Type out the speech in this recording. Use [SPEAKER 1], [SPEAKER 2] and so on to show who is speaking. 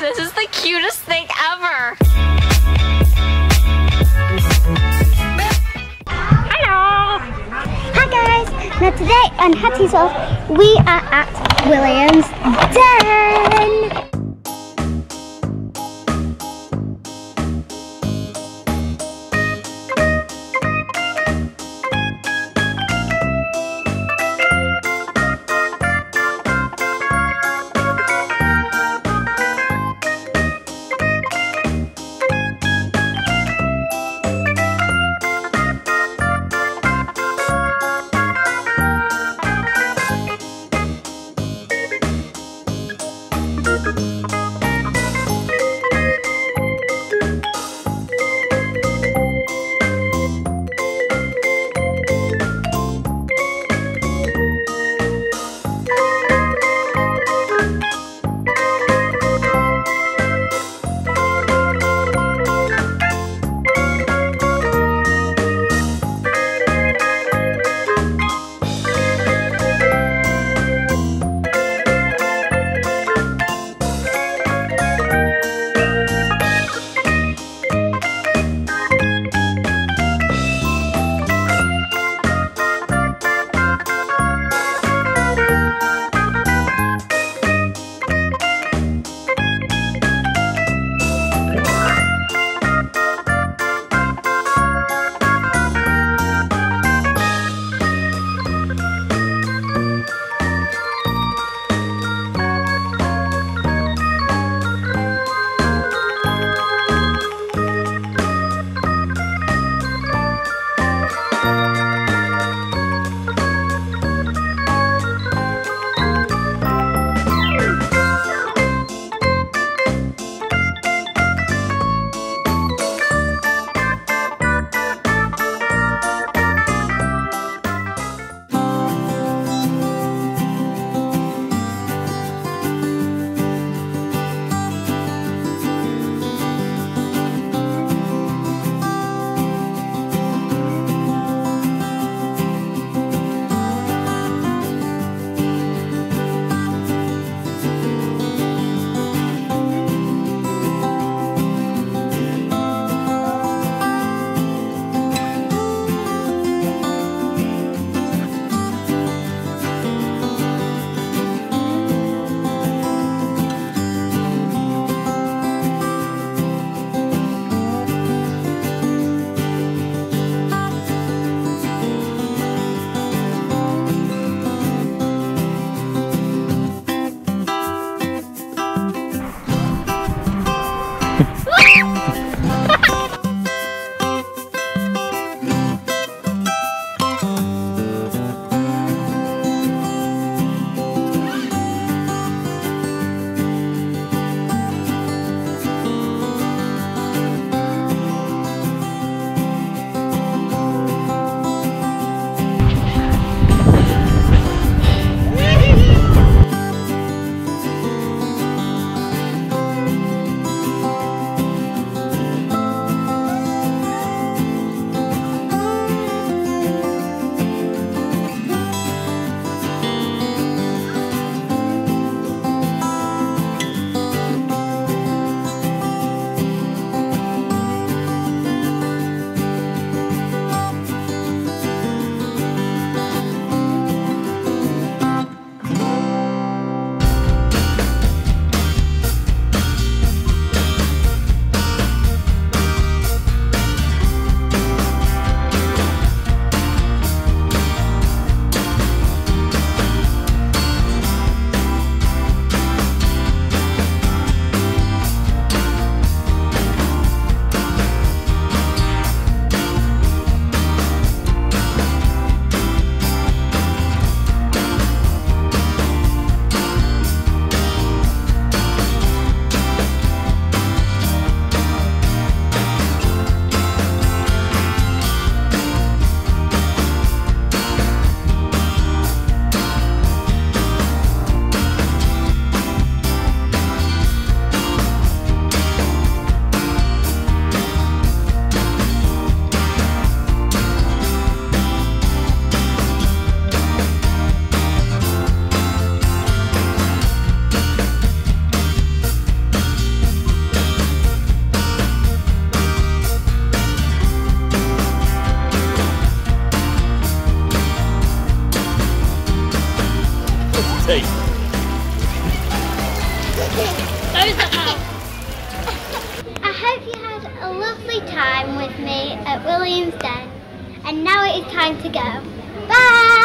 [SPEAKER 1] This is the cutest thing ever.
[SPEAKER 2] Hello! Hi guys! Now today on Hattie's Off, we are at Williams Den! Me at William's Den. And now it is time to go. Bye!